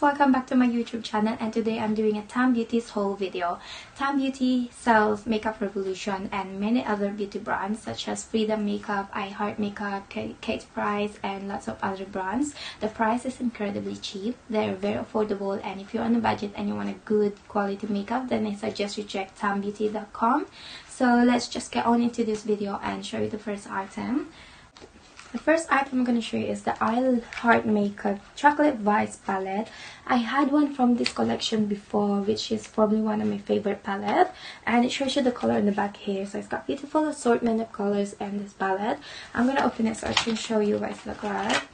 welcome back to my YouTube channel and today I'm doing a Tam Beauty's haul video. Tam Beauty sells Makeup Revolution and many other beauty brands such as Freedom Makeup, I Heart Makeup, Katie Price and lots of other brands. The price is incredibly cheap, they're very affordable and if you're on a budget and you want a good quality makeup then I suggest you check tambeauty.com. So let's just get on into this video and show you the first item. The first item I'm going to show you is the I Heart Makeup Chocolate Vice palette. I had one from this collection before which is probably one of my favorite palette and it shows you the color in the back here. So it's got beautiful assortment of colors in this palette. I'm going to open it so I can show you what it looks like.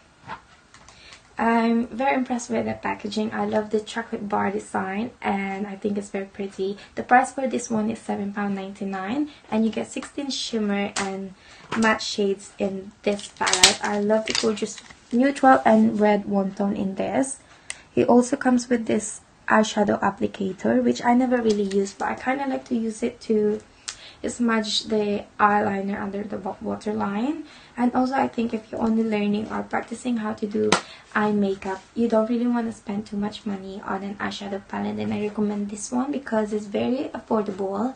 I'm very impressed with the packaging. I love the chocolate bar design and I think it's very pretty. The price for this one is £7.99 and you get 16 shimmer and matte shades in this palette. I love the gorgeous neutral and red one tone in this. It also comes with this eyeshadow applicator which I never really use but I kind of like to use it to smudge the eyeliner under the waterline. And also I think if you're only learning or practicing how to do eye makeup you don't really want to spend too much money on an eyeshadow palette. And I recommend this one because it's very affordable.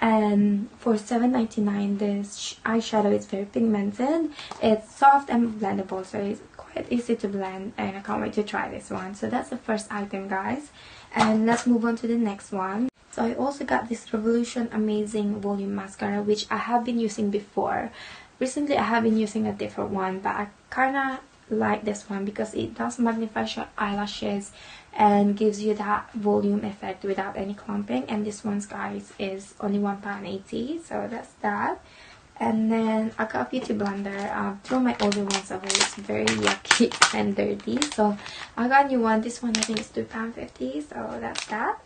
And for $7.99 this eyeshadow is very pigmented. It's soft and blendable so it's quite easy to blend and I can't wait to try this one. So that's the first item guys. And let's move on to the next one so I also got this Revolution Amazing Volume Mascara which I have been using before. Recently I have been using a different one but I kinda like this one because it does magnify your eyelashes and gives you that volume effect without any clumping. And this one's guys is only £1.80 so that's that. And then I got a beauty blender. I've thrown my older ones away. It's very yucky and dirty. So I got a new one. This one I think is £2.50 so that's that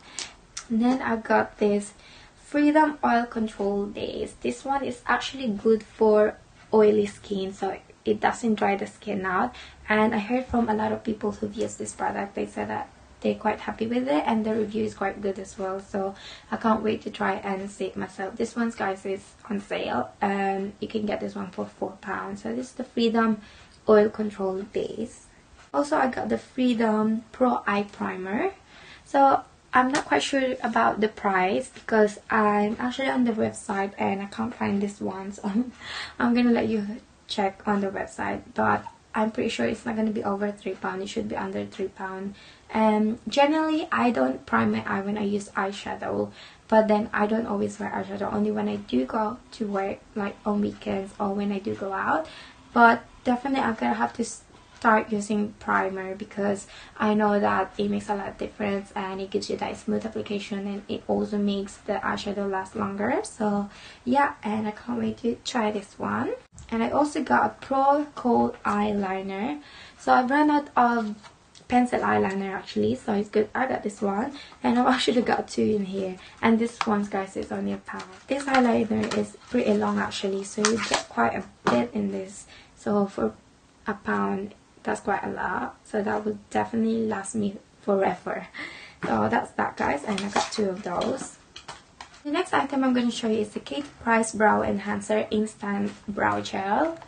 and then I got this Freedom Oil Control Base. This one is actually good for oily skin so it doesn't dry the skin out. And I heard from a lot of people who've used this product, they said that they're quite happy with it and the review is quite good as well. So I can't wait to try and see it myself. This one guys is on sale and you can get this one for four pounds. So this is the Freedom Oil Control Base also I got the Freedom Pro Eye Primer. So I'm not quite sure about the price because I'm actually on the website and I can't find this one so I'm gonna let you check on the website but I'm pretty sure it's not gonna be over three pound it should be under three pound. And generally I don't prime my eye when I use eyeshadow but then I don't always wear eyeshadow only when I do go to work like on weekends or when I do go out. But definitely I'm gonna have to start using primer because I know that it makes a lot of difference and it gives you that smooth application and it also makes the eyeshadow last longer. So yeah and I can't wait to try this one. And I also got a Pro Kohl eyeliner. So I've run out of pencil eyeliner actually so it's good I got this one. And I've actually got two in here. And this one guys is only a pound this eyeliner is pretty long actually so you get quite a bit in this. So for a pound that's quite a lot. So that would definitely last me forever. So that's that guys. And I got two of those. The next item I'm going to show you is the Katie Price Brow Enhancer Instant Brow Gel.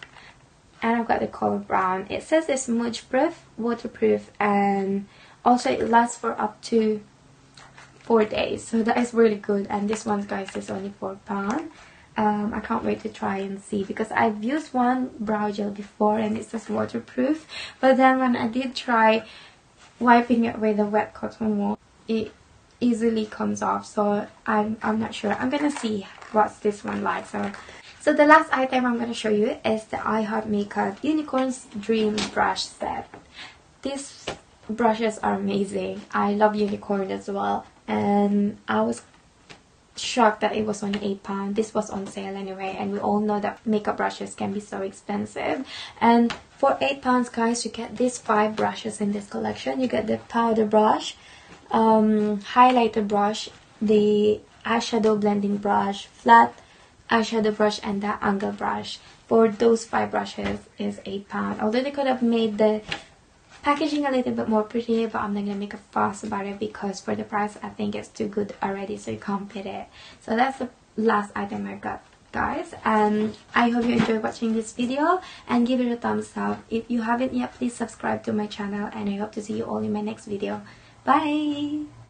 And I've got the color brown. It says it's smudge proof waterproof and also it lasts for up to four days. So that is really good. And this one guys is only four pound um, I can't wait to try and see because I've used one brow gel before and it says waterproof. But then when I did try wiping it with a wet cotton wool it easily comes off. So I'm, I'm not sure. I'm gonna see what's this one like so so the last item I'm gonna show you is the I Heart Makeup Unicorn's Dream Brush Set. These brushes are amazing. I love unicorn as well. And I was shocked that it was only 8 pounds. This was on sale anyway and we all know that makeup brushes can be so expensive. And for 8 pounds guys you get these 5 brushes in this collection. You get the powder brush, um, highlighter brush, the eyeshadow blending brush, flat eyeshadow brush and the angle brush. For those 5 brushes is 8 pounds. Although they could have made the packaging a little bit more pretty but I'm not gonna make a fuss about it because for the price I think it's too good already so you can't beat it. So that's the last item I got guys. And I hope you enjoyed watching this video and give it a thumbs up. If you haven't yet please subscribe to my channel and I hope to see you all in my next video. Bye!